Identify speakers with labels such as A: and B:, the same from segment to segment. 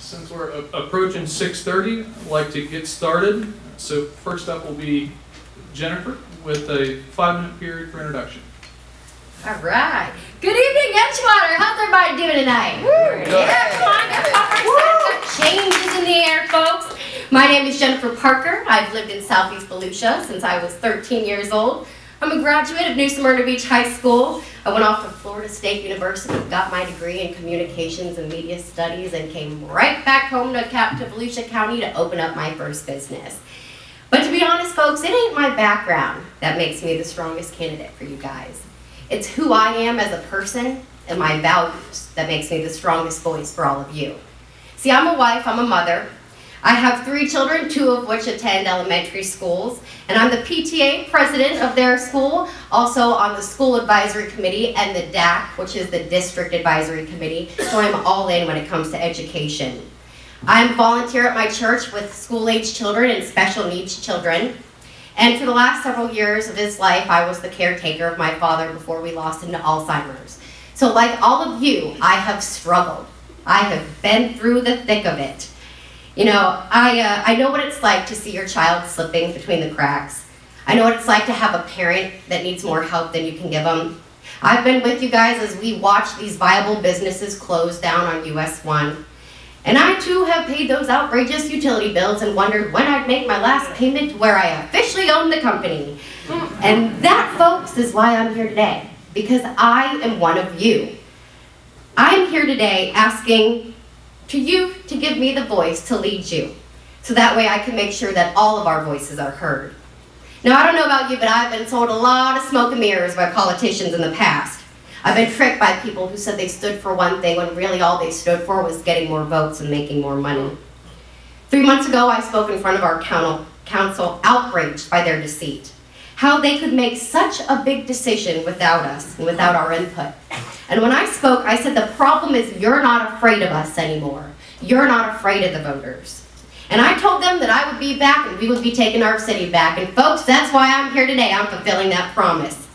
A: Since we're approaching 6:30, I'd like to get started. So first up will be Jennifer with a five-minute period for introduction.
B: All right. Good evening, Edgewater. How's everybody doing tonight? Yeah, come on, get Changes in the air, folks. My name is Jennifer Parker. I've lived in Southeast Volusia since I was 13 years old. I'm a graduate of New Smyrna Beach High School. I went off to Florida State University, got my degree in communications and media studies, and came right back home to, Volusia County to open up my first business. But to be honest, folks, it ain't my background that makes me the strongest candidate for you guys. It's who I am as a person and my values that makes me the strongest voice for all of you. See, I'm a wife, I'm a mother. I have three children, two of which attend elementary schools, and I'm the PTA president of their school, also on the school advisory committee and the DAC, which is the district advisory committee, so I'm all in when it comes to education. I'm volunteer at my church with school-age children and special needs children. And for the last several years of his life, I was the caretaker of my father before we lost him to Alzheimer's. So like all of you, I have struggled. I have been through the thick of it. You know, I, uh, I know what it's like to see your child slipping between the cracks. I know what it's like to have a parent that needs more help than you can give them. I've been with you guys as we watch these viable businesses close down on US 1. And I too have paid those outrageous utility bills and wondered when I'd make my last payment to where I officially own the company. And that, folks, is why I'm here today, because I am one of you. I'm here today asking to you to give me the voice to lead you, so that way I can make sure that all of our voices are heard. Now, I don't know about you, but I've been sold a lot of smoke and mirrors by politicians in the past. I've been tricked by people who said they stood for one thing when really all they stood for was getting more votes and making more money. Three months ago, I spoke in front of our council, council outraged by their deceit. How they could make such a big decision without us and without our input. And when I spoke, I said the problem is you're not afraid of us anymore. You're not afraid of the voters. And I told them that I would be back and we would be taking our city back. And folks, that's why I'm here today. I'm fulfilling that promise.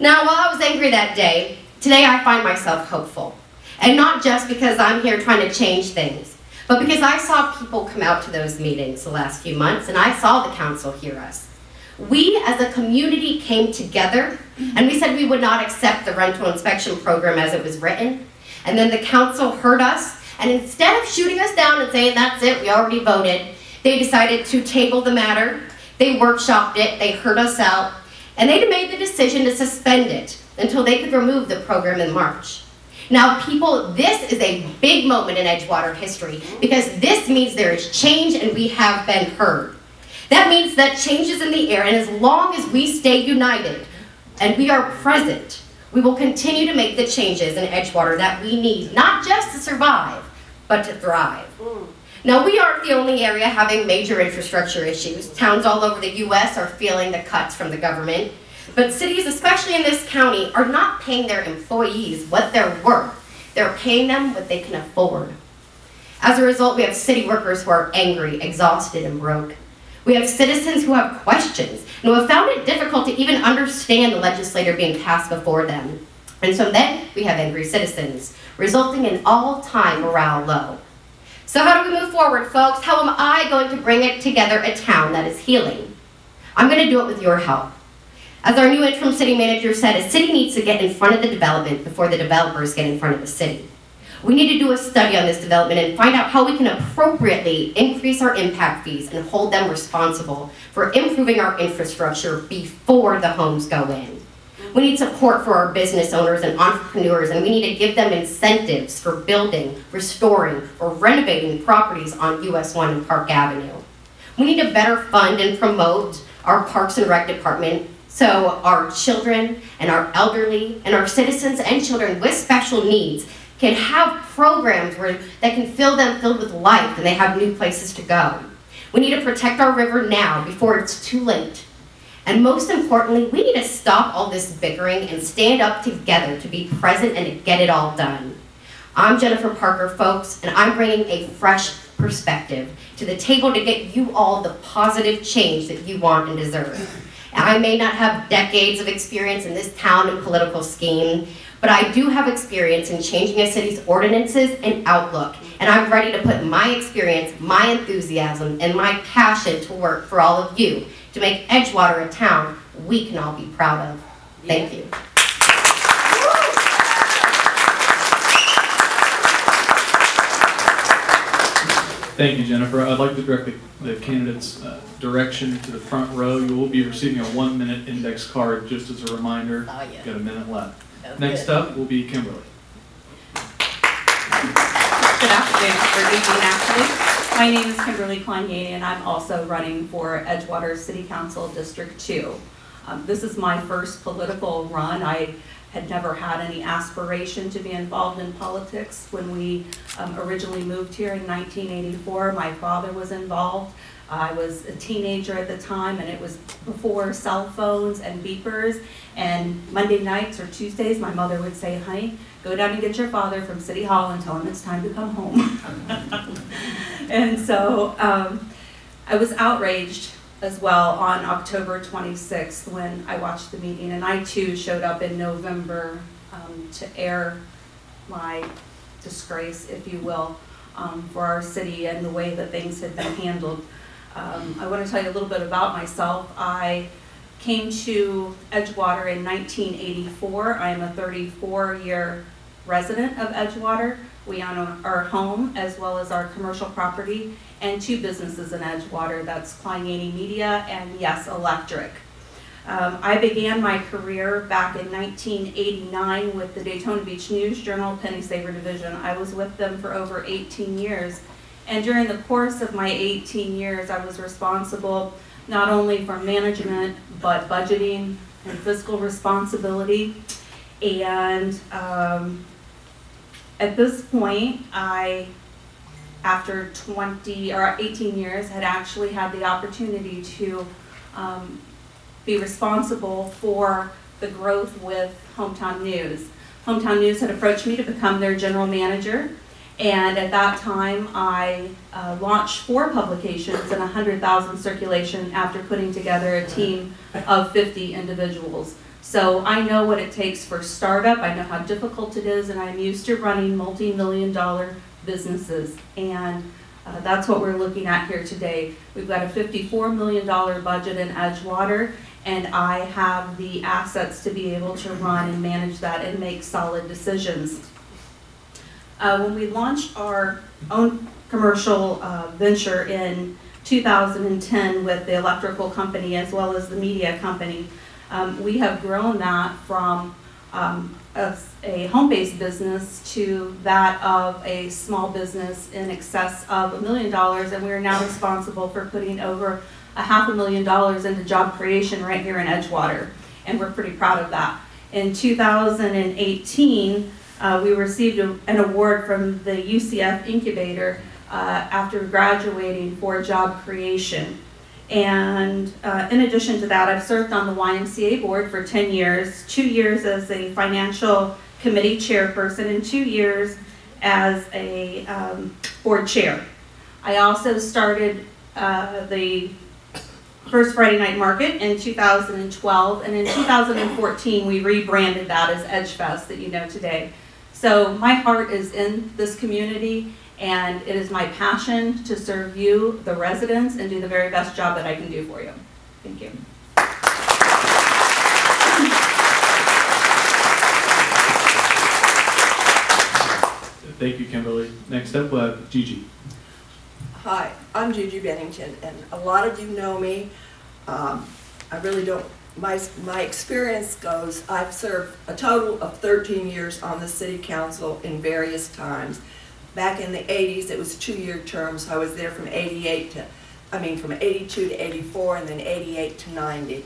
B: Now, while I was angry that day, today I find myself hopeful. And not just because I'm here trying to change things, but because I saw people come out to those meetings the last few months and I saw the council hear us. We as a community came together and we said we would not accept the rental inspection program as it was written. And then the council heard us and instead of shooting us down and saying, that's it, we already voted, they decided to table the matter. They workshopped it, they heard us out, and they made the decision to suspend it until they could remove the program in March. Now, people, this is a big moment in Edgewater history because this means there is change and we have been heard. That means that change is in the air, and as long as we stay united and we are present, we will continue to make the changes in Edgewater that we need, not just to survive, but to thrive. Mm. Now, we aren't the only area having major infrastructure issues. Towns all over the U.S. are feeling the cuts from the government. But cities, especially in this county, are not paying their employees what they're worth. They're paying them what they can afford. As a result, we have city workers who are angry, exhausted, and broke. We have citizens who have questions and who have found it difficult to even understand the legislator being cast before them. And so then we have angry citizens, resulting in all-time morale low. So how do we move forward, folks? How am I going to bring it together a town that is healing? I'm going to do it with your help. As our new interim city manager said, a city needs to get in front of the development before the developers get in front of the city. We need to do a study on this development and find out how we can appropriately increase our impact fees and hold them responsible for improving our infrastructure before the homes go in. We need support for our business owners and entrepreneurs, and we need to give them incentives for building, restoring, or renovating properties on US 1 and Park Avenue. We need to better fund and promote our Parks and Rec department so our children and our elderly and our citizens and children with special needs can have programs where that can fill them filled with life and they have new places to go. We need to protect our river now before it's too late. And most importantly, we need to stop all this bickering and stand up together to be present and to get it all done. I'm Jennifer Parker, folks, and I'm bringing a fresh perspective to the table to get you all the positive change that you want and deserve. I may not have decades of experience in this town and political scheme, but I do have experience in changing a city's ordinances and outlook, and I'm ready to put my experience, my enthusiasm, and my passion to work for all of you to make Edgewater a town we can all be proud of. Thank you.
A: Thank you, Jennifer. I'd like to direct the, the candidates' uh, direction to the front row. You will be receiving a one-minute index card, just as a reminder.
B: Oh, yeah.
A: Got a minute left.
B: That's
A: Next up will be Kimberly.
C: Good afternoon, or evening actually. My name is Kimberly Kline and I'm also running for Edgewater City Council District Two. Um, This is my first political run. I had never had any aspiration to be involved in politics. When we um, originally moved here in 1984, my father was involved. I was a teenager at the time, and it was before cell phones and beepers. And Monday nights or Tuesdays, my mother would say, honey, go down and get your father from City Hall and tell him it's time to come home. and so um, I was outraged as well on October 26th when I watched the meeting, and I too showed up in November um, to air my disgrace, if you will, um, for our city and the way that things had been handled. Um, I want to tell you a little bit about myself. I came to Edgewater in 1984. I am a 34-year resident of Edgewater. We own our home as well as our commercial property and two businesses in Edgewater. That's Klein Yaney Media and Yes Electric. Um, I began my career back in 1989 with the Daytona Beach News Journal Penny Saver Division. I was with them for over 18 years. And during the course of my 18 years, I was responsible not only for management, but budgeting and fiscal responsibility. And um, at this point, I, after 20 or 18 years, had actually had the opportunity to um, be responsible for the growth with Hometown News. Hometown News had approached me to become their general manager, and at that time, I uh, launched four publications and 100,000 circulation after putting together a team of 50 individuals. So I know what it takes for startup, I know how difficult it is, and I'm used to running multi-million dollar businesses. And uh, that's what we're looking at here today. We've got a $54 million budget in Edgewater, and I have the assets to be able to run and manage that and make solid decisions. Uh, when we launched our own commercial uh, venture in 2010 with the electrical company as well as the media company, um, we have grown that from um, a, a home-based business to that of a small business in excess of a million dollars, and we are now responsible for putting over a half a million dollars into job creation right here in Edgewater, and we're pretty proud of that. In 2018, uh, we received a, an award from the UCF incubator uh, after graduating for job creation. And uh, in addition to that, I've served on the YMCA board for 10 years, two years as a financial committee chairperson, and two years as a um, board chair. I also started uh, the First Friday Night Market in 2012, and in 2014, we rebranded that as Edgefest that you know today. So my heart is in this community, and it is my passion to serve you, the residents, and do the very best job that I can do for you. Thank you.
A: Thank you, Kimberly. Next up, we'll have Gigi.
D: Hi, I'm Gigi Bennington, and a lot of you know me. Um, I really don't, my, my experience goes, I've served a total of 13 years on the city council in various times. Back in the 80s, it was two-year terms, so I was there from 88 to, I mean, from 82 to 84, and then 88 to 90.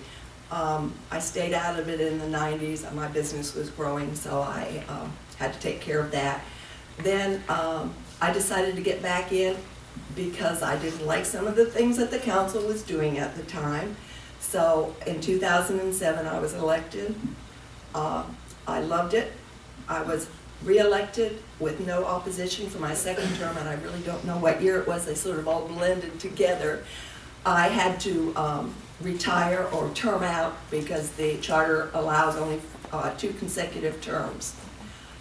D: Um, I stayed out of it in the 90s, my business was growing, so I um, had to take care of that. Then um, I decided to get back in because I didn't like some of the things that the council was doing at the time. So in 2007, I was elected. Uh, I loved it. I was reelected with no opposition for my second term, and I really don't know what year it was. They sort of all blended together. I had to um, retire or term out because the charter allows only uh, two consecutive terms.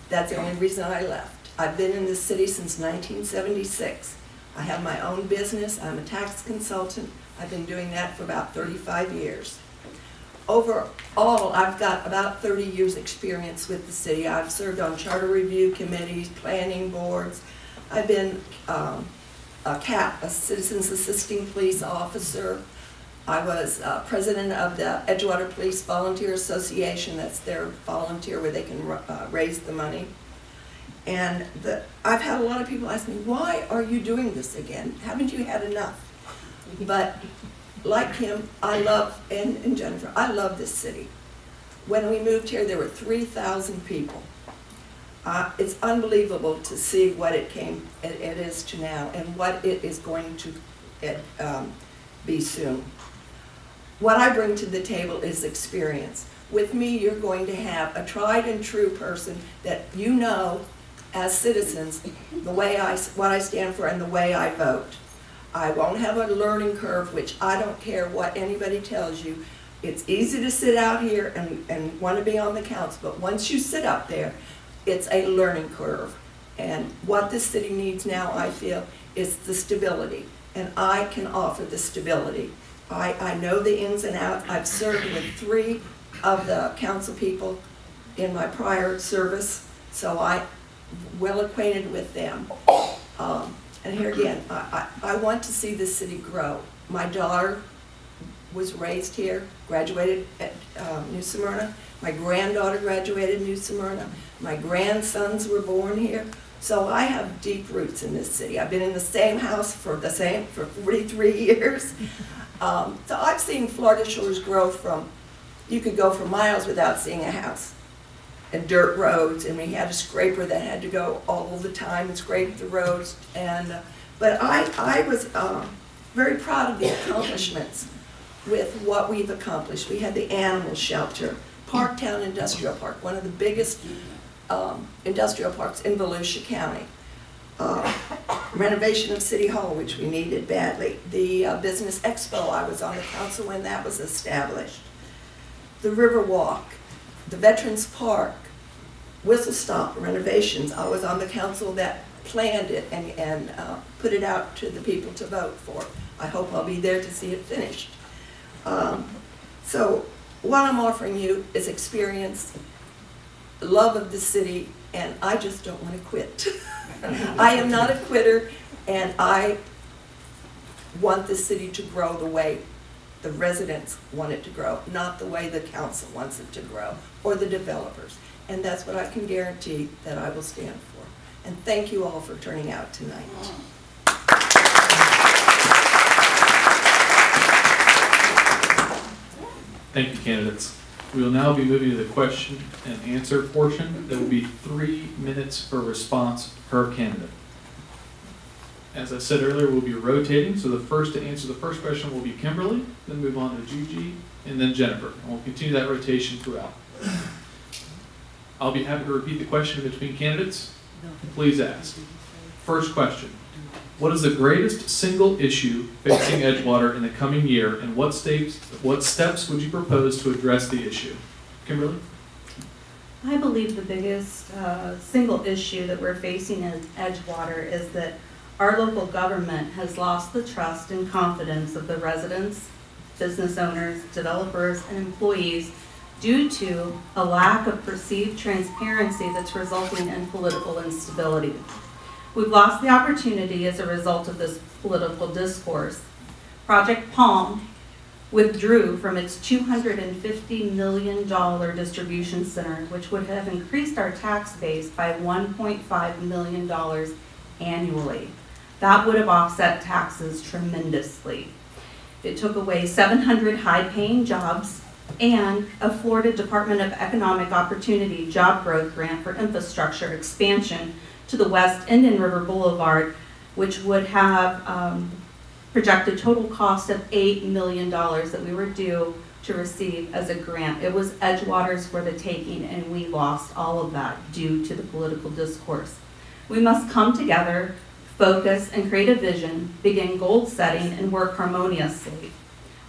D: That's the only reason I left. I've been in this city since 1976. I have my own business, I'm a tax consultant. I've been doing that for about 35 years. Overall, I've got about 30 years' experience with the city. I've served on charter review committees, planning boards. I've been um, a CAP, a Citizens Assisting Police Officer. I was uh, president of the Edgewater Police Volunteer Association, that's their volunteer where they can uh, raise the money. And the, I've had a lot of people ask me, why are you doing this again? Haven't you had enough? But like him, I love, and, and Jennifer, I love this city. When we moved here, there were 3,000 people. Uh, it's unbelievable to see what it came, it, it is to now, and what it is going to it, um, be soon. What I bring to the table is experience. With me, you're going to have a tried and true person that you know as citizens, the way I, what I stand for and the way I vote. I won't have a learning curve, which I don't care what anybody tells you. It's easy to sit out here and, and want to be on the council, but once you sit up there, it's a learning curve. And what the city needs now, I feel, is the stability. And I can offer the stability. I, I know the ins and outs. I've served with three of the council people in my prior service, so I well acquainted with them. Um, and here again, I, I, I want to see this city grow. My daughter was raised here, graduated at um, New Smyrna. My granddaughter graduated New Smyrna. My grandsons were born here. So I have deep roots in this city. I've been in the same house for the same for 43 years. Um, so I've seen Florida Shores grow from, you could go for miles without seeing a house and dirt roads, and we had a scraper that had to go all the time and scrape the roads. And uh, but I I was uh, very proud of the accomplishments with what we've accomplished. We had the animal shelter, Parktowne Industrial Park, one of the biggest um, industrial parks in Volusia County. Uh, renovation of City Hall, which we needed badly. The uh, Business Expo, I was on the council when that was established. The Riverwalk, the Veterans Park, Whistle Stop renovations. I was on the council that planned it and, and uh, put it out to the people to vote for. I hope I'll be there to see it finished. Um, so what I'm offering you is experience, love of the city, and I just don't want to quit. I am not a quitter, and I want the city to grow the way the residents want it to grow, not the way the council wants it to grow, or the developers. And that's what I can guarantee that I will stand for. And thank you all for turning out tonight.
A: Thank you, candidates. We will now be moving to the question and answer portion. There will be three minutes for response per candidate. As I said earlier, we'll be rotating, so the first to answer the first question will be Kimberly, then move on to Gigi, and then Jennifer. And we'll continue that rotation throughout. I'll be happy to repeat the question between candidates. Please ask. First question. What is the greatest single issue facing Edgewater in the coming year, and what steps, what steps would you propose to address the issue? Kimberly?
C: I believe the biggest uh, single issue that we're facing in Edgewater is that our local government has lost the trust and confidence of the residents, business owners, developers, and employees due to a lack of perceived transparency that's resulting in political instability. We've lost the opportunity as a result of this political discourse. Project Palm withdrew from its $250 million distribution center, which would have increased our tax base by $1.5 million annually. That would have offset taxes tremendously. It took away 700 high-paying jobs and a Florida Department of Economic Opportunity job growth grant for infrastructure expansion to the west Indian River Boulevard, which would have um, projected total cost of $8 million that we were due to receive as a grant. It was Edgewater's for the taking, and we lost all of that due to the political discourse. We must come together, focus, and create a vision, begin goal setting, and work harmoniously.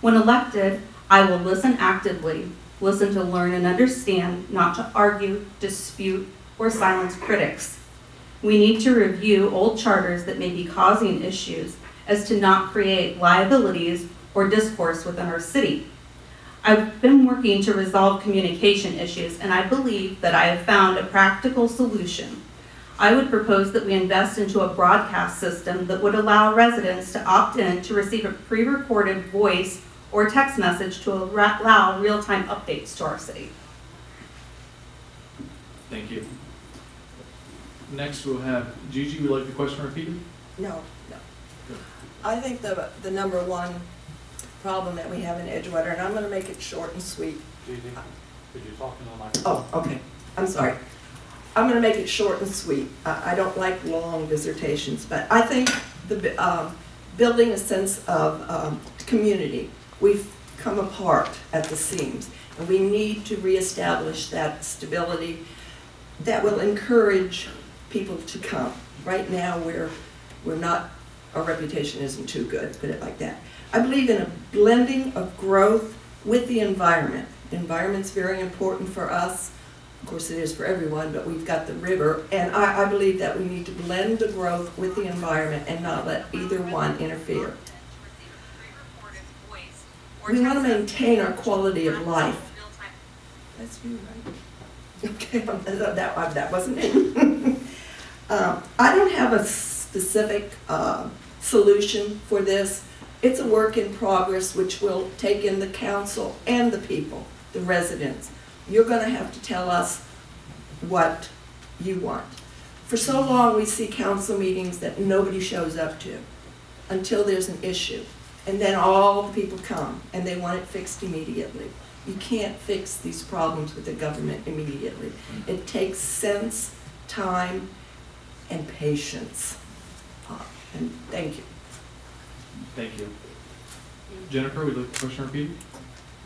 C: When elected, I will listen actively, listen to learn and understand, not to argue, dispute, or silence critics. We need to review old charters that may be causing issues as to not create liabilities or discourse within our city. I've been working to resolve communication issues, and I believe that I have found a practical solution. I would propose that we invest into a broadcast system that would allow residents to opt in to receive a pre-recorded voice or text message to allow real-time updates to our city.
A: Thank you. Next, we'll have Gigi, would you like the question repeated?
D: No, no. I think the, the number one problem that we have in Edgewater, and I'm gonna make it short and sweet.
E: Gigi, could you talk into the microphone?
D: Oh, okay, I'm sorry. I'm gonna make it short and sweet. I, I don't like long dissertations, but I think the, bu- um, building a sense of, um, community. We've come apart at the seams, and we need to reestablish that stability that will encourage people to come. Right now, we're, we're not, our reputation isn't too good, put it like that. I believe in a blending of growth with the environment. The environment's very important for us. Of course, it is for everyone, but we've got the river, and I, I believe that we need to blend the growth with the environment and not let either one interfere. We want to maintain our quality of life. That's you, right? Okay, that, that, that wasn't me. Um, I don't have a specific, uh, solution for this. It's a work in progress which will take in the council and the people, the residents. You're gonna have to tell us what you want. For so long, we see council meetings that nobody shows up to until there's an issue. And then all the people come and they want it fixed immediately. You can't fix these problems with the government immediately. It takes sense, time, and patience. Uh, And thank you.
A: Thank you. Jennifer, would you like the question repeated?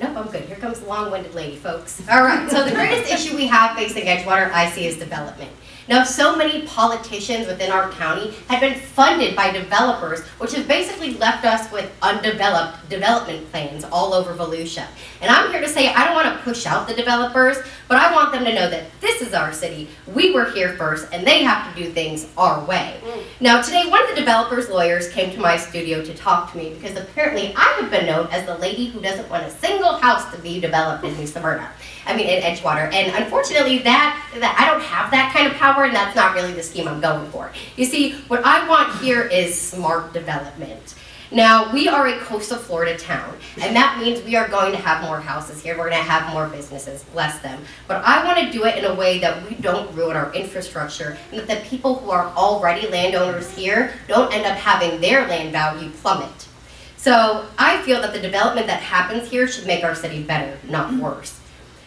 B: Nope, I'm good. Here comes the long-winded lady, folks. All right, so the greatest issue we have facing Edgewater, I see, is development. Now, so many politicians within our county have been funded by developers, which has basically left us with undeveloped development plans all over Volusia. And I'm here to say I don't want to push out the developers, but I want them to know that this is our city. We were here first, and they have to do things our way. Mm. Now, today, one of the developer's lawyers came to my studio to talk to me because apparently I have been known as the lady who doesn't want a single house to be developed in New Smyrna. I mean, in Edgewater. And unfortunately, that, that I don't have that kind of power, and that's not really the scheme I'm going for. You see, what I want here is smart development. Now, we are a coastal Florida town, and that means we are going to have more houses here. We're going to have more businesses, bless them. But I want to do it in a way that we don't ruin our infrastructure, and that the people who are already landowners here don't end up having their land value plummet. So I feel that the development that happens here should make our city better, not worse.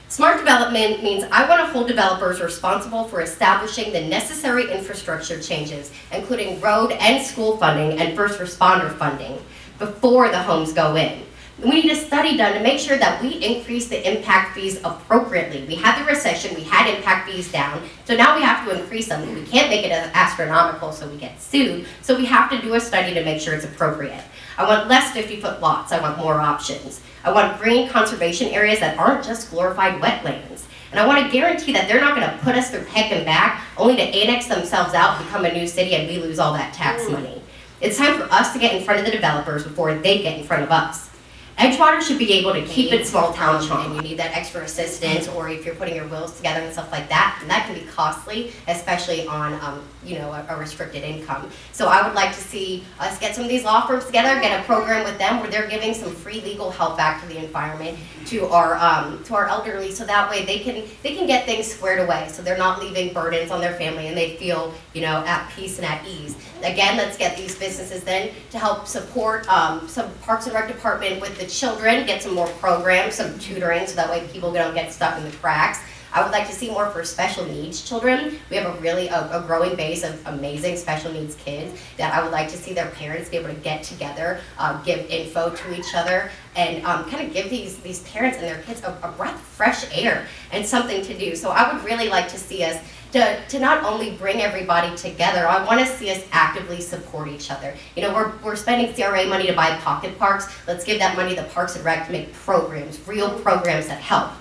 B: Smart development means I want to hold developers responsible for establishing the necessary infrastructure changes, including road and school funding and first responder funding, before the homes go in. We need a study done to make sure that we increase the impact fees appropriately. We had the recession, we had impact fees down, so now we have to increase them. We can't make it astronomical so we get sued, so we have to do a study to make sure it's appropriate. I want less 50-foot lots, I want more options. I want green conservation areas that aren't just glorified wetlands. And I want to guarantee that they're not going to put us through heck and back, only to annex themselves out, become a new city, and we lose all that tax hmm. money. It's time for us to get in front of the developers before they get in front of us. Edgewater should be able to keep its small town charm. And you need that extra assistance, or if you're putting your wills together and stuff like that, and that can be costly, especially on, um, you know, a, a restricted income. So I would like to see us get some of these law firms together, get a program with them where they're giving some free legal help back to the environment, to our, um, to our elderly, so that way they can, they can get things squared away, so they're not leaving burdens on their family and they feel, you know, at peace and at ease. Again, let's get these businesses then to help support, um, some Parks and Rec department with the children, get some more programs, some tutoring, so that way people don't get stuck in the cracks. I would like to see more for special needs children. We have a really, a, a growing base of amazing special needs kids that I would like to see their parents be able to get together, uh, give info to each other, and um, kind of give these, these parents and their kids a, a breath of fresh air and something to do. So I would really like to see us to, to not only bring everybody together, I want to see us actively support each other. You know, we're, we're spending CRA money to buy pocket parks. Let's give that money to Parks and Rec to make programs, real programs that help.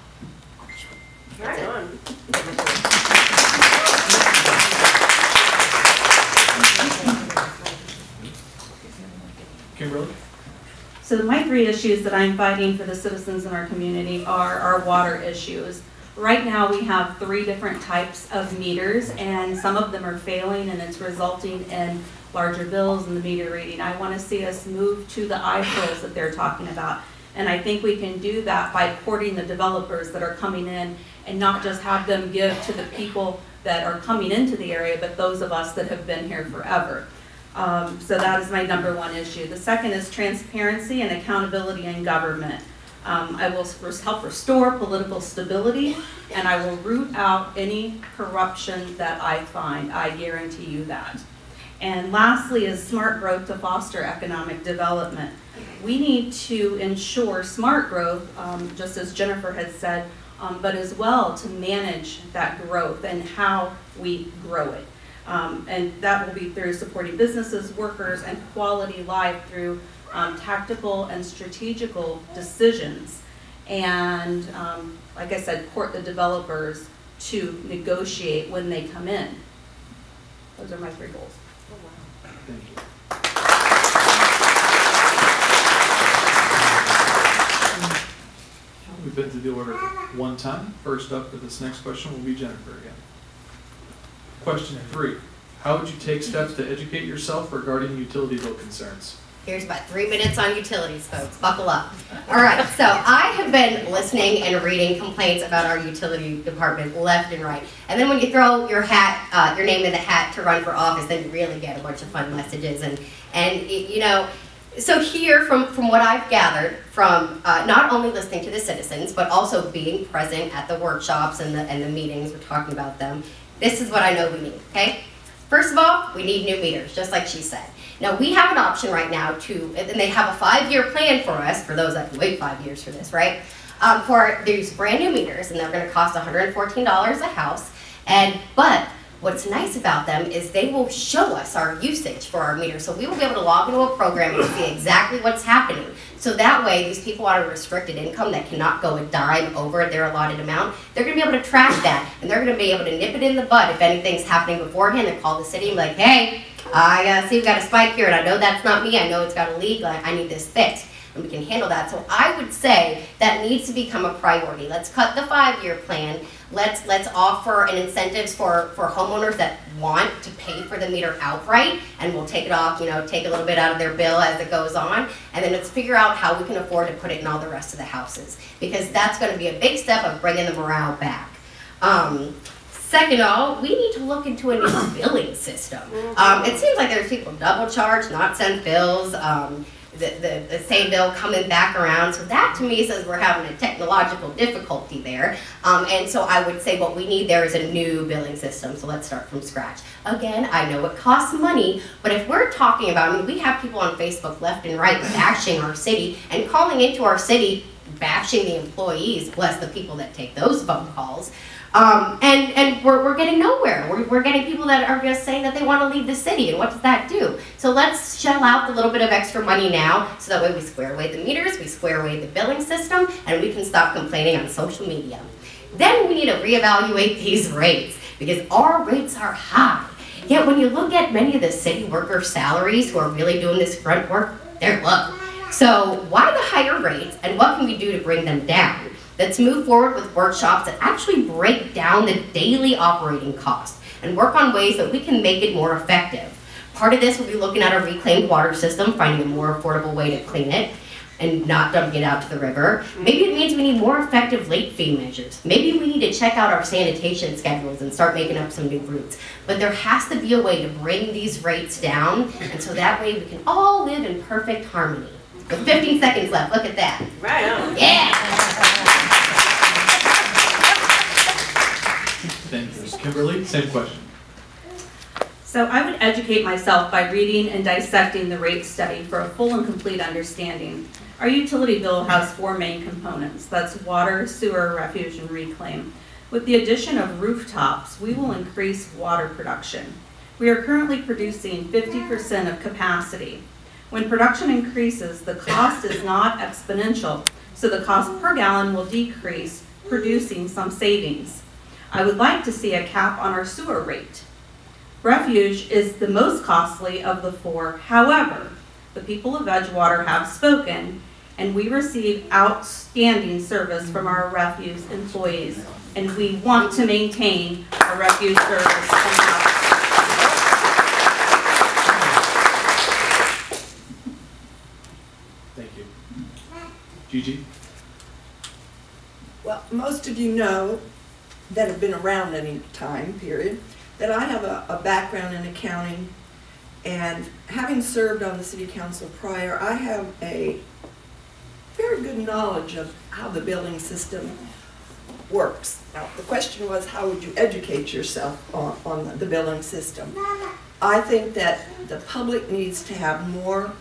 A: Kimberly?
C: So my three issues that I'm fighting for the citizens in our community are our water issues. Right now, we have three different types of meters, and some of them are failing, and it's resulting in larger bills in the meter reading. I want to see us move to the iPERLs that they're talking about. And I think we can do that by courting the developers that are coming in and not just have them give to the people that are coming into the area, but those of us that have been here forever. Um, so that is my number one issue. The second is transparency and accountability in government. Um, I will help restore political stability, and I will root out any corruption that I find. I guarantee you that. And lastly is smart growth to foster economic development. We need to ensure smart growth, um, just as Jennifer had said, um, but as well to manage that growth and how we grow it. Um, and that will be through supporting businesses, workers, and quality life through um, tactical and strategical decisions. And um, like I said, court the developers to negotiate when they come in. Those are my three goals.
A: Thank you. We've been to the order one time. First up for this next question will be Jennifer again. Question three, how would you take steps to educate yourself regarding utility bill concerns?
B: Here's about three minutes on utilities, folks. Buckle up. All right, so I have been listening and reading complaints about our utility department left and right. And then when you throw your hat, uh, your name in the hat to run for office, then you really get a bunch of fun messages. And, and it- you know, so here, from, from what I've gathered, from uh, not only listening to the citizens, but also being present at the workshops and the, and the meetings, we're talking about them, this is what I know we need, okay? First of all, we need new meters, just like she said. Now, we have an option right now to, and they have a five-year plan for us, for those that can wait five years for this, right? Um, for these brand-new meters, and they're gonna cost hundred and fourteen dollars a house. And, but, what's nice about them is they will show us our usage for our meter. So we will be able to log into a program and see exactly what's happening. So that way, these people on a restricted income that cannot go a dime over their allotted amount, they're gonna be able to track that, and they're gonna be able to nip it in the bud if anything's happening beforehand, and call the city and be like, hey, I uh, see we've got a spike here, and I know that's not me, I know it's got a leak, I I need this fixed. And we can handle that, so I would say that needs to become a priority. Let's cut the five-year plan, let's, let's offer an incentives for, for homeowners that want to pay for the meter outright, and we'll take it off, you know, take a little bit out of their bill as it goes on, and then let's figure out how we can afford to put it in all the rest of the houses, because that's gonna be a big step of bringing the morale back. Um, second of all, we need to look into a new billing system. Um, it seems like there's people double charge, not send bills, um, the, the, the same bill coming back around. So that to me says we're having a technological difficulty there. Um, and so I would say what we need there is a new billing system. So let's start from scratch. Again, I know it costs money, but if we're talking about, I mean, we have people on Facebook left and right bashing our city and calling into our city, bashing the employees, bless the people that take those phone calls. Um, and and we're, we're getting nowhere. We're, we're getting people that are just saying that they want to leave the city, and what does that do? So let's shell out the little bit of extra money now, so that way we square away the meters, we square away the billing system, and we can stop complaining on social media. Then we need to reevaluate these rates, because our rates are high. Yet when you look at many of the city worker salaries who are really doing this grunt work, they're low. So why the higher rates, and what can we do to bring them down? Let's move forward with workshops that actually break down the daily operating cost and work on ways that we can make it more effective. Part of this will be looking at a reclaimed water system, finding a more affordable way to clean it and not dumping it out to the river. Maybe it means we need more effective late fee measures. Maybe we need to check out our sanitation schedules and start making up some new routes. But there has to be a way to bring these rates down, and so that way we can all live in perfect harmony. With 15 seconds left, look at that.
F: Right on.
B: Yeah!
A: Thank you. Kimberly, same question.
C: So I would educate myself by reading and dissecting the rate study for a full and complete understanding. Our utility bill has four main components. That's water, sewer, refuge, and reclaim. With the addition of rooftops, we will increase water production. We are currently producing 50% of capacity. When production increases, the cost is not exponential, so the cost per gallon will decrease, producing some savings. I would like to see a cap on our sewer rate. Refuge is the most costly of the four. However, The people of Edgewater have spoken, and we receive outstanding service from our refuse employees, and we want to maintain our refuse service.
A: Thank you. Gigi?
D: Well, most of you know that have been around any time period, that I have a, a background in accounting. And having served on the city council prior, I have a very good knowledge of how the billing system works. Now, the question was, how would you educate yourself on, on the billing system? I think that the public needs to have more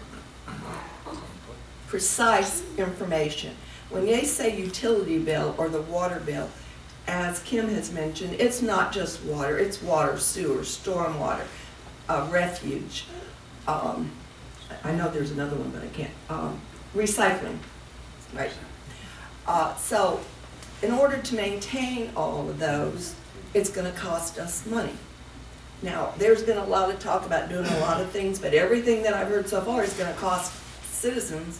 D: precise information. When they say utility bill or the water bill, as Kim has mentioned, it's not just water, it's water, sewer, stormwater, uh, refuge. Um, I know there's another one, but I can't, um, recycling, right? Uh, so, in order to maintain all of those, it's gonna cost us money. Now, there's been a lot of talk about doing a lot of things, but everything that I've heard so far is gonna cost citizens,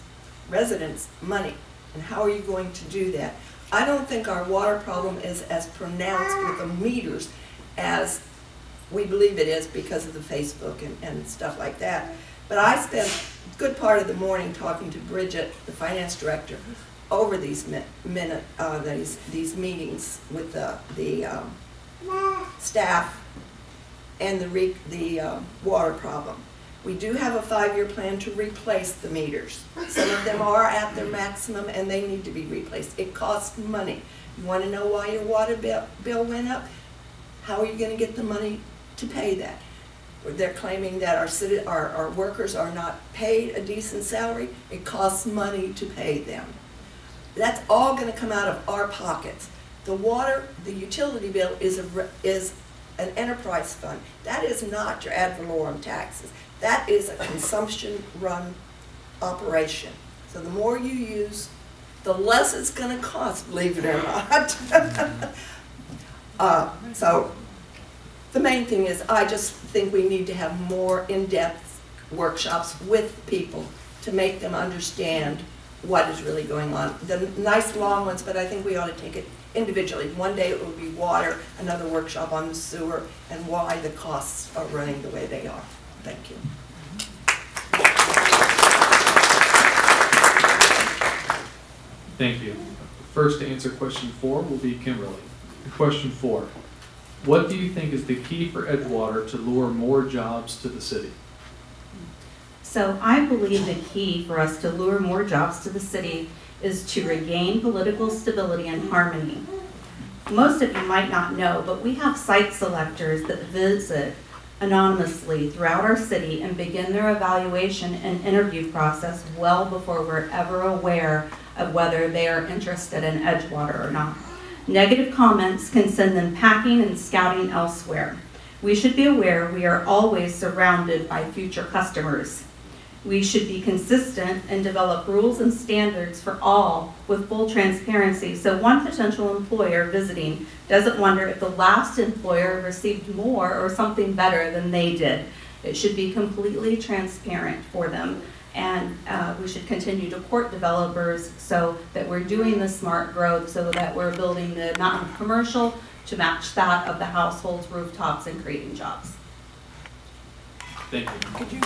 D: residents, money. And how are you going to do that? I don't think our water problem is as pronounced with the meters as we believe it is because of the Facebook and, and stuff like that. But I spent a good part of the morning talking to Bridget, the finance director, over these mi- minute, uh, these, these meetings with the, the, um, staff and the the, um, water problem. We do have a five-year plan to replace the meters. Some of them are at their maximum and they need to be replaced. It costs money. You wanna know why your water bill, bill went up? How are you gonna get the money to pay that? They're claiming that our citi, our, our workers are not paid a decent salary. It costs money to pay them. That's all gonna come out of our pockets. The water, the utility bill is a, is an enterprise fund. That is not your ad valorem taxes. That is a consumption-run operation. So the more you use, the less it's gonna cost, believe it or not. Uh, so, the main thing is, I just think we need to have more in-depth workshops with people to make them understand what is really going on. The nice long ones, but I think we ought to take it individually. One day it will be water, another workshop on the sewer, and why the costs are running the way they are. Thank you.
A: Thank you. First to answer question four will be Kimberly. Question four, what do you think is the key for Edgewater to lure more jobs to the city?
C: So I believe the key for us to lure more jobs to the city is to regain political stability and harmony. Most of you might not know, but we have site selectors that visit anonymously throughout our city and begin their evaluation and interview process well before we're ever aware of whether they are interested in Edgewater or not. Negative comments can send them packing and scouting elsewhere. We should be aware we are always surrounded by future customers. We should be consistent and develop rules and standards for all with full transparency so one potential employer visiting doesn't wonder if the last employer received more or something better than they did. It should be completely transparent for them. And uh, we should continue to court developers so that we're doing the smart growth so that we're building the amount of commercial to match that of the households, rooftops, and creating jobs.
A: Thank you.
D: Could you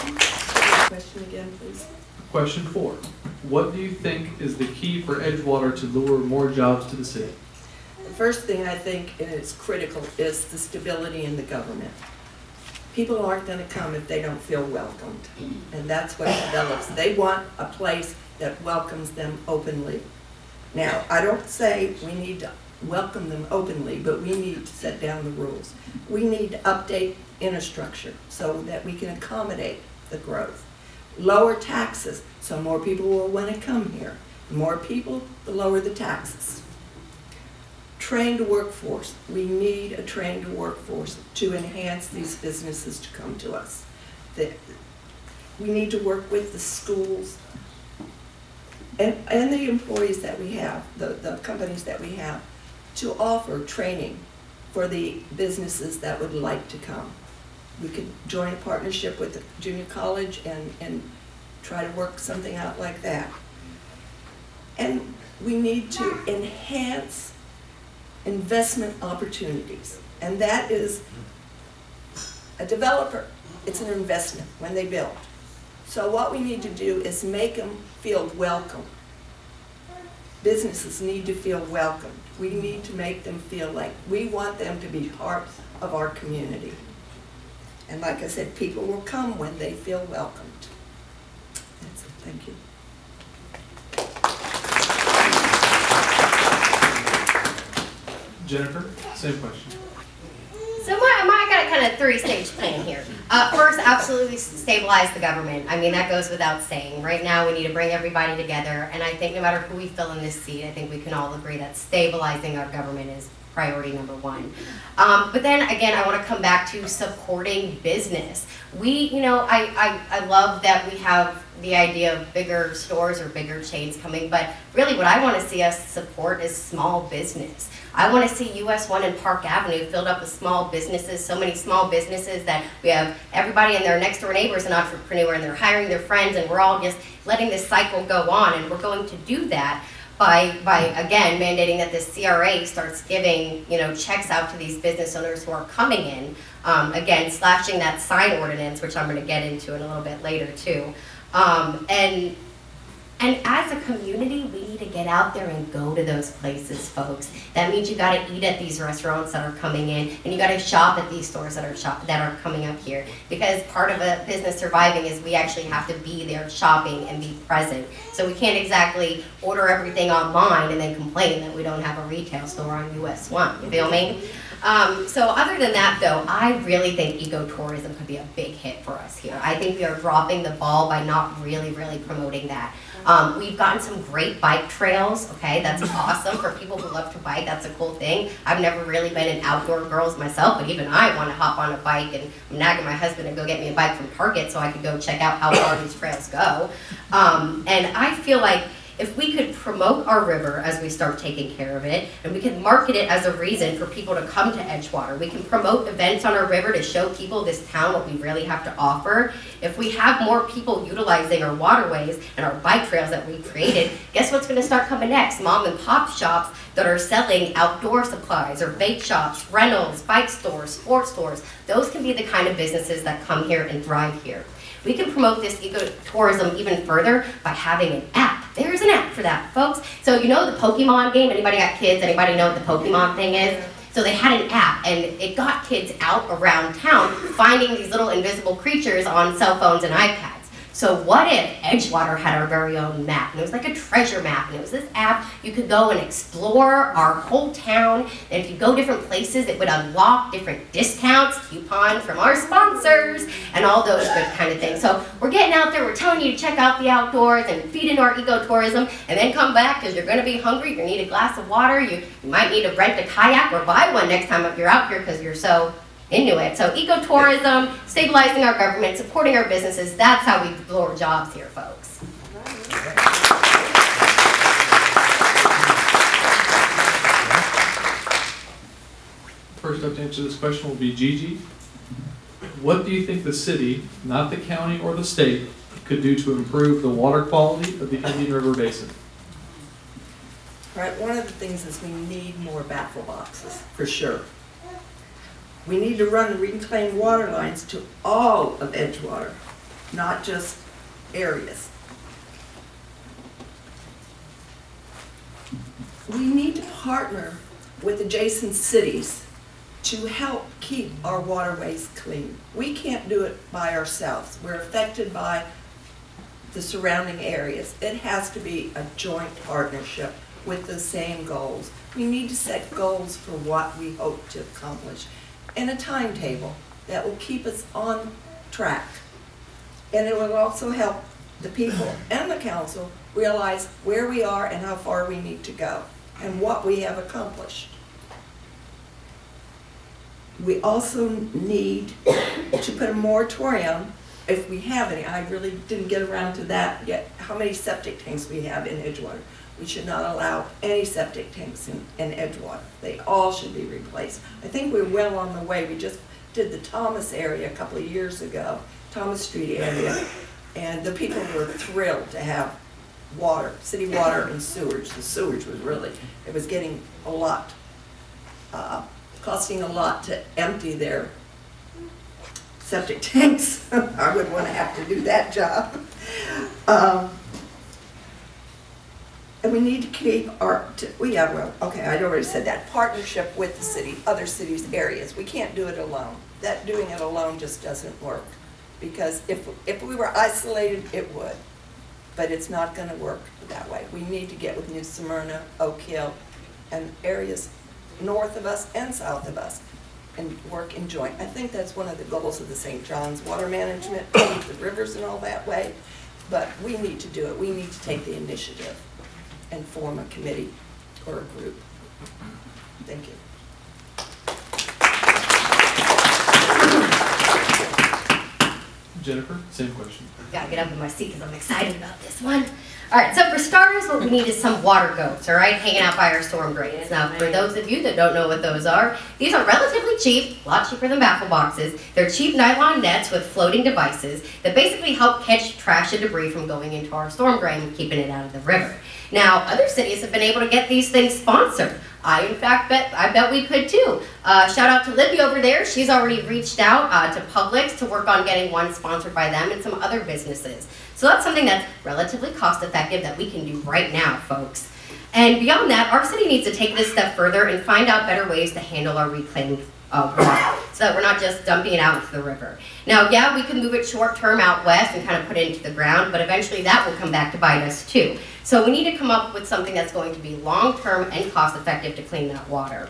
D: question again, please?
A: Question four, what do you think is the key for Edgewater to lure more jobs to the city?
D: The first thing I think is critical is the stability in the government. People aren't gonna come if they don't feel welcomed, and that's what develops. They want a place that welcomes them openly. Now, I don't say we need to welcome them openly, but we need to set down the rules. We need to update infrastructure so that we can accommodate the growth. Lower taxes, so more people will wanna come here. The More people, the lower the taxes trained workforce. We need a trained workforce to enhance these businesses to come to us. That we need to work with the schools and, and the employees that we have, the, the companies that we have, to offer training for the businesses that would like to come. We could join a partnership with the junior college and, and try to work something out like that. And we need to enhance investment opportunities. And that is a developer, it's an investment when they build. So what we need to do is make them feel welcome. Businesses need to feel welcome. We need to make them feel like we want them to be part of our community. And like I said, people will come when they feel welcomed. That's it, thank you.
A: Jennifer, same question.
B: Kind of three-stage plan here. Uh, first, absolutely stabilize the government. I mean, that goes without saying. Right now, we need to bring everybody together, and I think no matter who we fill in this seat, I think we can all agree that stabilizing our government is priority number one. Um, but then again, I want to come back to supporting business. We, you know, I, I, I love that we have the idea of bigger stores or bigger chains coming, but really what I want to see us support is small business. I want to see US 1 and Park Avenue filled up with small businesses, so many small businesses that we have everybody and their next door neighbors an entrepreneur and they're hiring their friends and we're all just letting this cycle go on and we're going to do that by, by again mandating that the CRA starts giving you know checks out to these business owners who are coming in. Um, again, slashing that sign ordinance, which I'm going to get into in a little bit later too. Um, and and as a community, we need to get out there and go to those places, folks. That means you got to eat at these restaurants that are coming in, and you got to shop at these stores that are shop that are coming up here. Because part of a business surviving is we actually have to be there shopping and be present. So we can't exactly order everything online and then complain that we don't have a retail store on US One. You feel me? Um, so other than that, though, I really think ecotourism could be a big hit for us here. I think we are dropping the ball by not really, really promoting that. Um, we've gotten some great bike trails, okay, that's awesome for people who love to bike, that's a cool thing. I've never really been an outdoor girl myself, but even I want to hop on a bike and I'm nagging my husband to go get me a bike from Target so I could go check out how far these trails go. Um, and I feel like if we could promote our river as we start taking care of it, and we can market it as a reason for people to come to Edgewater, we can promote events on our river to show people this town what we really have to offer. If we have more people utilizing our waterways and our bike trails that we created, guess what's going to start coming next? Mom and pop shops that are selling outdoor supplies or bake shops, rentals, bike stores, sports stores. Those can be the kind of businesses that come here and thrive here. We can promote this ecotourism even further by having an app. There's an app for that, folks. So you know the Pokemon game? Anybody got kids? Anybody know what the Pokemon thing is? So they had an app and it got kids out around town finding these little invisible creatures on cell phones and iPads. So what if Edgewater had our very own map? And it was like a treasure map. And it was this app you could go and explore our whole town. And if you go different places, it would unlock different discounts, coupons from our sponsors, and all those good kind of things. So we're getting out there. We're telling you to check out the outdoors and feed into our ecotourism, and then come back because you're going to be hungry. You need a glass of water. You, you might need to rent a kayak or buy one next time if you're out here because you're so into it. So ecotourism, stabilizing our government, supporting our businesses, that's how we grow jobs here, folks.
A: First up to answer this question will be Gigi. What do you think the city, not the county or the state, could do to improve the water quality of the Indian River Basin?
D: All right, one of the things is we need more baffle boxes, for sure. We need to run reclaimed water lines to all of Edgewater, not just areas. We need to partner with adjacent cities to help keep our waterways clean. We can't do it by ourselves. We're affected by the surrounding areas. It has to be a joint partnership with the same goals. We need to set goals for what we hope to accomplish and a timetable that will keep us on track. And it will also help the people and the council realize where we are and how far we need to go and what we have accomplished. We also need to put a moratorium, if we have any, I really didn't get around to that yet, how many septic tanks we have in Edgewater. We should not allow any septic tanks in, in Edgewater. They all should be replaced. I think we're well on the way. We just did the Thomas area a couple of years ago, Thomas Street area. And the people were thrilled to have water, city water and sewage. The sewage was really, it was getting a lot, uh, costing a lot to empty their septic tanks. I wouldn't want to have to do that job. Um, And we need to keep our, t- we have, well, okay, I already said that, partnership with the city, other cities, areas. We can't do it alone. That, doing it alone just doesn't work. Because if, if we were isolated, it would. But it's not gonna work that way. We need to get with New Smyrna, Oak Hill, and areas north of us and south of us and work in joint. I think that's one of the goals of the St. John's Water Management, the rivers and all that way. But we need to do it. We need to take the initiative and form a committee or a group. Thank you.
A: Jennifer, same question.
B: Gotta get up in my seat because I'm excited about this one. All right, so for starters, what we need is some water goats, all right, hanging out by our storm drains. Now, for those of you that don't know what those are, these are relatively cheap, a lot cheaper than baffle boxes. They're cheap nylon nets with floating devices that basically help catch trash and debris from going into our storm drain and keeping it out of the river. Now, other cities have been able to get these things sponsored. I, in fact, bet I bet we could too. Uh, shout out to Libby over there. She's already reached out uh, to Publix to work on getting one sponsored by them and some other businesses. So that's something that's relatively cost effective that we can do right now, folks. And beyond that, our city needs to take this step further and find out better ways to handle our reclaimed uh, water so that we're not just dumping it out into the river. Now, yeah, we can move it short term out west and kind of put it into the ground, but eventually that will come back to bite us too. So we need to come up with something that's going to be long term and cost effective to clean that water.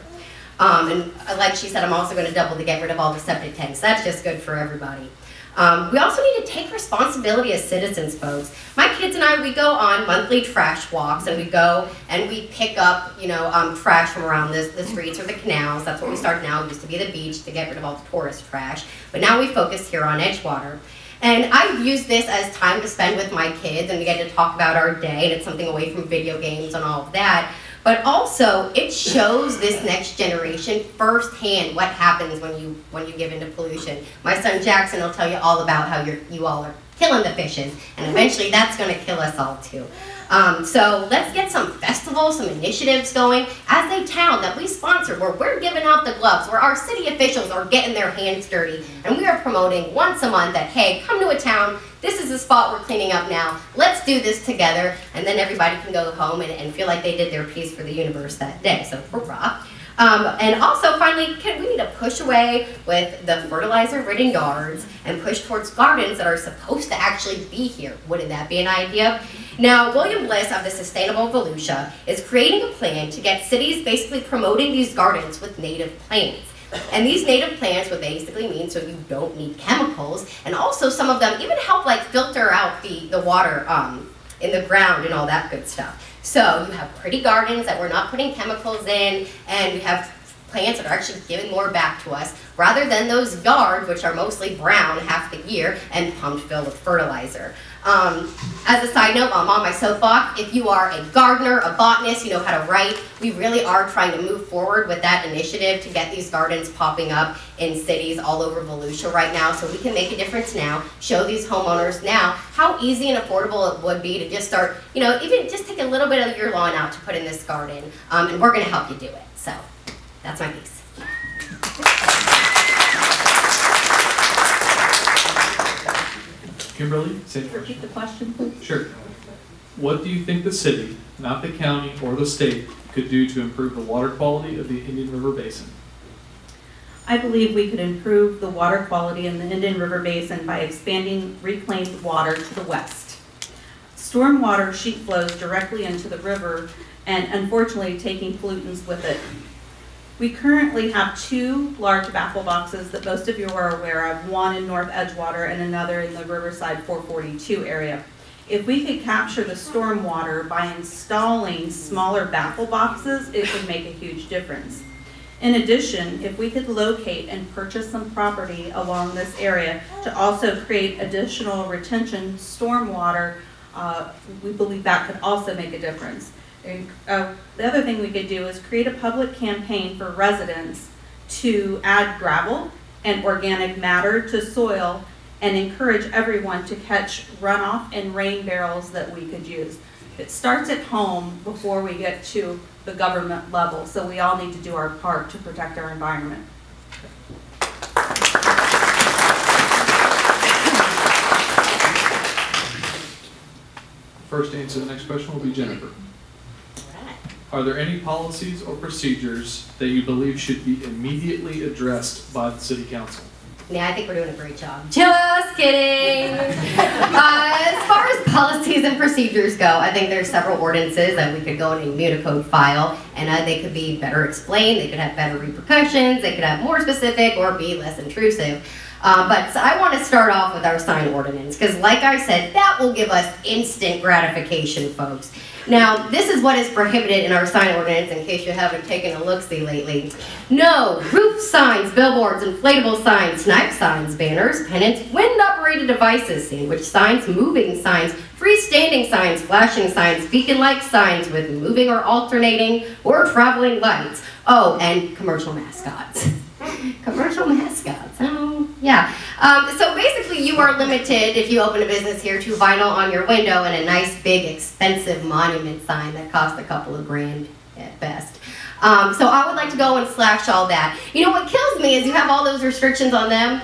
B: Um, and uh, like she said, I'm also going to double to get rid of all the septic tanks. That's just good for everybody. Um, we also need to take responsibility as citizens, folks. My kids and I, we go on monthly trash walks, and we go and we pick up, you know, um, trash from around the, the streets or the canals. That's what we started now. It used to be the beach to get rid of all the tourist trash, but now we focus here on Edgewater. And I've used this as time to spend with my kids, and we get to talk about our day, and it's something away from video games and all of that. But also, it shows this next generation firsthand what happens when you when you give into pollution. My son Jackson will tell you all about how you're you all are killing the fishes, and eventually that's going to kill us all too. Um, so let's get some festivals, some initiatives going as a town that we sponsor, where we're giving out the gloves, where our city officials are getting their hands dirty, and we are promoting once a month that hey, come to a town. This is the spot we're cleaning up now. Let's do this together, and then everybody can go home and, and feel like they did their piece for the universe that day. So hurrah! Um, and also, finally, can, we need to push away with the fertilizer-ridden yards and push towards gardens that are supposed to actually be here. Wouldn't that be an idea? Now, William Bliss of the Sustainable Volusia is creating a plan to get cities basically promoting these gardens with native plants. And these native plants would basically mean so you don't need chemicals, and also some of them even help like filter out the, the water um, in the ground and all that good stuff. So you have pretty gardens that we're not putting chemicals in, and we have plants that are actually giving more back to us, rather than those yards, which are mostly brown half the year and pumped filled with fertilizer. Um, as a side note, I'm on my soapbox. If you are a gardener, a botanist, you know how to write, we really are trying to move forward with that initiative to get these gardens popping up in cities all over Volusia right now so we can make a difference now, show these homeowners now how easy and affordable it would be to just start, you know, even just take a little bit of your lawn out to put in this garden, um, and we're going to help you do it. So that's my piece.
A: Kimberly, same
C: Repeat
A: question.
C: the question, please.
A: Sure. What do you think the city, not the county or the state, could do to improve the water quality of the Indian River Basin?
C: I believe we could improve the water quality in the Indian River Basin by expanding reclaimed water to the west. Stormwater sheet flows directly into the river and unfortunately taking pollutants with it. We currently have two large baffle boxes that most of you are aware of, one in North Edgewater and another in the Riverside 442 area. If we could capture the storm water by installing smaller baffle boxes, it would make a huge difference. In addition, if we could locate and purchase some property along this area to also create additional retention stormwater, uh, we believe that could also make a difference. Uh, The other thing we could do is create a public campaign for residents to add gravel and organic matter to soil and encourage everyone to catch runoff and rain barrels that we could use. It starts at home before we get to the government level, so we all need to do our part to protect our environment.
A: First to answer the next question will be Jennifer. Are there any policies or procedures that you believe should be immediately addressed by the city council?
B: Yeah, I think we're doing a great job. Just kidding. uh, as far as policies and procedures go, I think there's several ordinances that we could go in a Municode file, and uh, they could be better explained. They could have better repercussions. They could have more specific or be less intrusive. Uh, but so I want to start off with our sign ordinance because, like I said, that will give us instant gratification, folks. Now, this is what is prohibited in our sign ordinance in case you haven't taken a look-see lately. No roof signs, billboards, inflatable signs, snipe signs, banners, pennants, wind-operated devices, sandwich signs, moving signs, freestanding signs, flashing signs, beacon-like signs with moving or alternating or traveling lights. Oh, and commercial mascots. commercial mascots. Oh, yeah. Um, so basically, you are limited if you open a business here to vinyl on your window and a nice, big, expensive monument sign that costs a couple of grand at best. Um, so I would like to go and slash all that. You know what kills me is you have all those restrictions on them.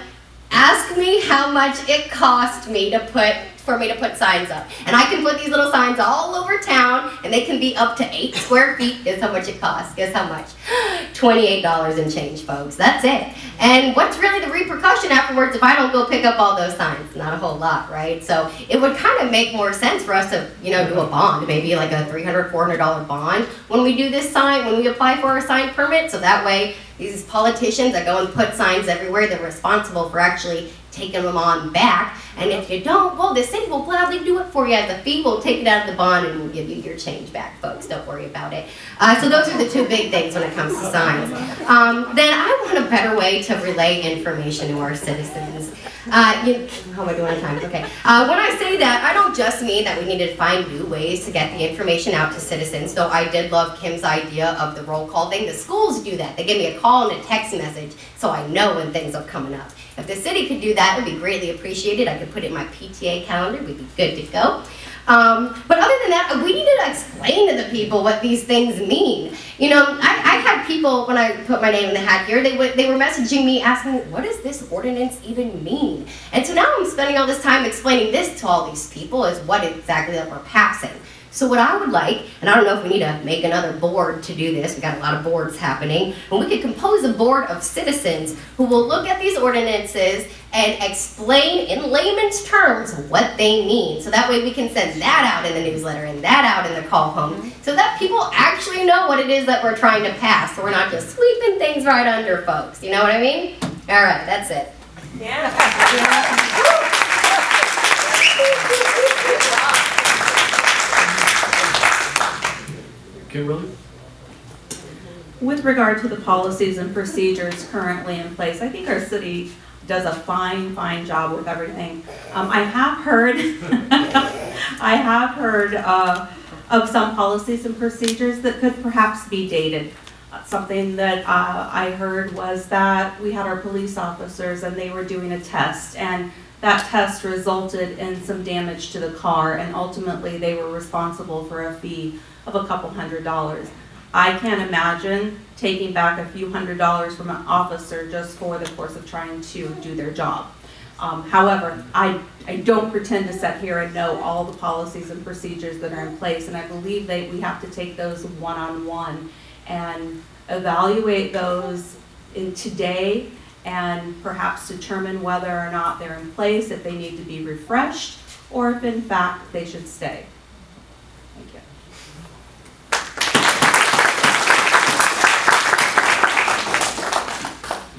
B: Ask me how much it cost me to put for me to put signs up. And I can put these little signs all over town, and they can be up to eight square feet. Guess how much it costs? Guess how much? $28 and change, folks. That's it. And what's really the repercussion afterwards if I don't go pick up all those signs? Not a whole lot, right? So it would kind of make more sense for us to, you know, do a bond, maybe like a $300, $400 bond when we do this sign, when we apply for our sign permit. So that way, these politicians that go and put signs everywhere, they're responsible for actually taking them on back. And if you don't, well, the city will gladly do it for you The fee. We'll take it out of the bond and we'll give you your change back, folks. Don't worry about it. Uh, so those are the two big things when it comes to signs. Um, then I want a better way to relay information to our citizens. Uh, you, how am I doing on time? Okay. Uh, when I say that, I don't just mean that we need to find new ways to get the information out to citizens, though I did love Kim's idea of the roll call thing. The schools do that. They give me a call and a text message so I know when things are coming up. If the city could do that, it would be greatly appreciated. I could put it in my PTA calendar. We'd be good to go. Um, but other than that, we need to explain to the people what these things mean. You know, I, I had people, when I put my name in the hat here, they, they were messaging me asking, what does this ordinance even mean? And so now I'm spending all this time explaining this to all these people as what exactly that we're passing. So what I would like, and I don't know if we need to make another board to do this, we got a lot of boards happening, and we could compose a board of citizens who will look at these ordinances and explain in layman's terms what they mean. So that way we can send that out in the newsletter and that out in the call home so that people actually know what it is that we're trying to pass. So we're not just sweeping things right under folks. You know what I mean? All right, that's it.
A: Kimberly?
C: With regard to the policies and procedures currently in place, I think our city does a fine, fine job with everything. Um, I have heard, I have heard, uh, of some policies and procedures that could perhaps be dated. Uh, Something that, uh, I heard was that we had our police officers and they were doing a test and that test resulted in some damage to the car and ultimately they were responsible for a fee of a couple hundred dollars. I can't imagine taking back a few hundred dollars from an officer just for the course of trying to do their job. Um, however, I, I don't pretend to sit here and know all the policies and procedures that are in place, and I believe that we have to take those one-on-one and evaluate those in today and perhaps determine whether or not they're in place, if they need to be refreshed, or if in fact they should stay. Thank you.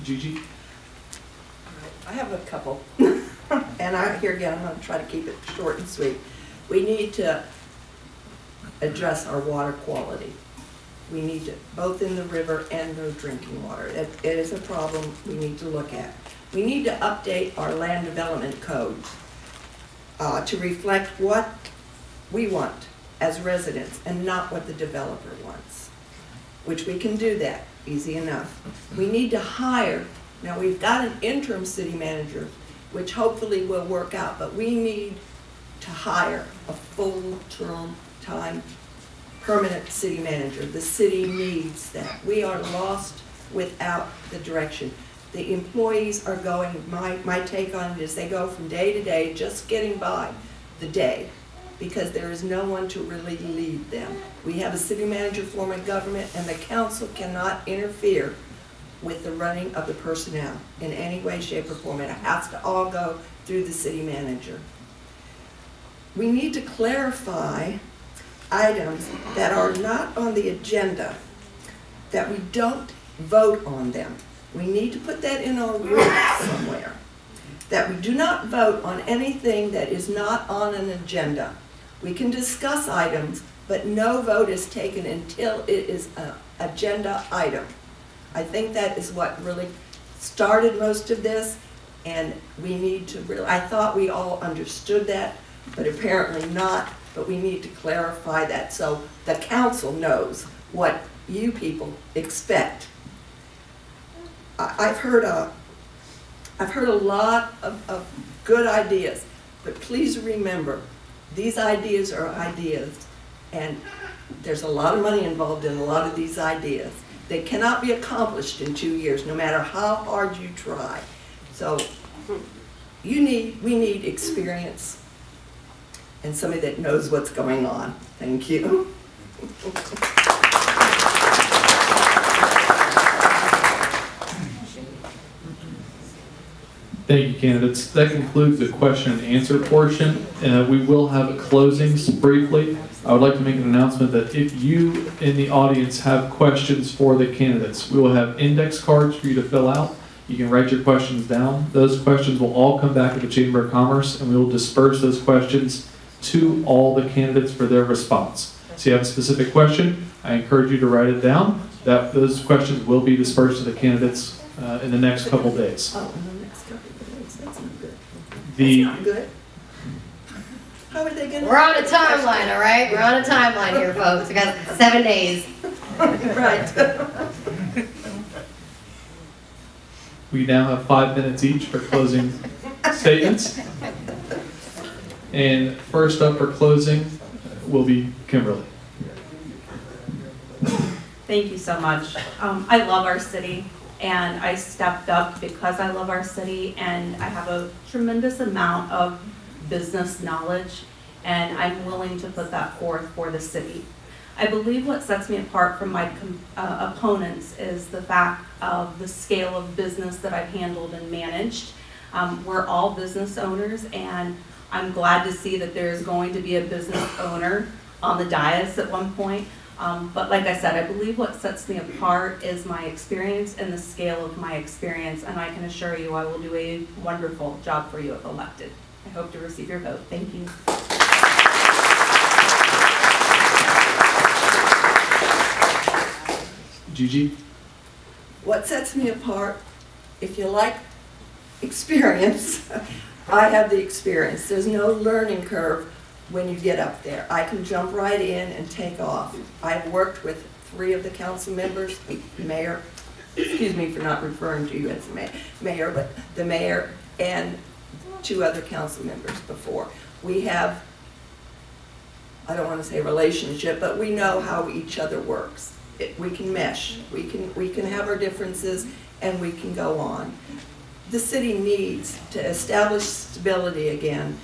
A: Gigi?
D: I have a couple. And I, here again, I'm gonna try to keep it short and sweet. We need to address our water quality. We need to, both in the river and the drinking water. It, it is a problem we need to look at. We need to update our land development codes uh, to reflect what we want as residents and not what the developer wants, which we can do that, easy enough. We need to hire, now we've got an interim city manager which hopefully will work out, but we need to hire a full-term time permanent city manager. The city needs that. We are lost without the direction. The employees are going, my, my take on it is they go from day to day, just getting by the day, because there is no one to really lead them. We have a city manager form of government, and the council cannot interfere with the running of the personnel in any way, shape, or form. It has to all go through the city manager. We need to clarify items that are not on the agenda, that we don't vote on them. We need to put that in our rules somewhere, that we do not vote on anything that is not on an agenda. We can discuss items, but no vote is taken until it is an agenda item. I think that is what really started most of this, and we need to really, I thought we all understood that, but apparently not, but we need to clarify that so the council knows what you people expect. I, I've heard a, I've heard a lot of, of good ideas, but please remember, these ideas are ideas, and there's a lot of money involved in a lot of these ideas. They cannot be accomplished in two years, no matter how hard you try. So, you need, we need experience and somebody that knows what's going on. Thank you.
A: Thank you, candidates. That concludes the question and answer portion. Uh, We will have a closings briefly. I would like to make an announcement that if you in the audience have questions for the candidates, we will have index cards for you to fill out. You can write your questions down. Those questions will all come back to the Chamber of Commerce, and we will disperse those questions to all the candidates for their response. So you have a specific question, I encourage you to write it down. That, those questions will be dispersed to the candidates uh, in the next couple days.
D: Oh, in the next couple of days, that's not good.
A: The,
D: good. How are they gonna?
B: We're on a timeline, all right? We're on a timeline here, folks. We got seven days.
D: Right.
A: We now have five minutes each for closing statements. And first up for closing will be Kimberly.
C: Thank you so much. Um, I love our city and I stepped up because I love our city and I have a tremendous amount of business knowledge and I'm willing to put that forth for the city. I believe what sets me apart from my uh, opponents is the fact of the scale of business that I've handled and managed. Um, we're all business owners and I'm glad to see that there's going to be a business owner on the dais at one point. Um, but like I said, I believe what sets me apart is my experience and the scale of my experience, and I can assure you I will do a wonderful job for you if elected. I hope to receive your vote. Thank you.
A: Gigi?
D: What sets me apart, if you like experience, I have the experience. There's no learning curve when you get up there. I can jump right in and take off. I've worked with three of the council members, the mayor, excuse me for not referring to you as the ma- mayor, but the mayor and two other council members before. We have, I don't want to say relationship, but we know how each other works. It- We can mesh, we can, we can have our differences, and we can go on. The city needs to establish stability again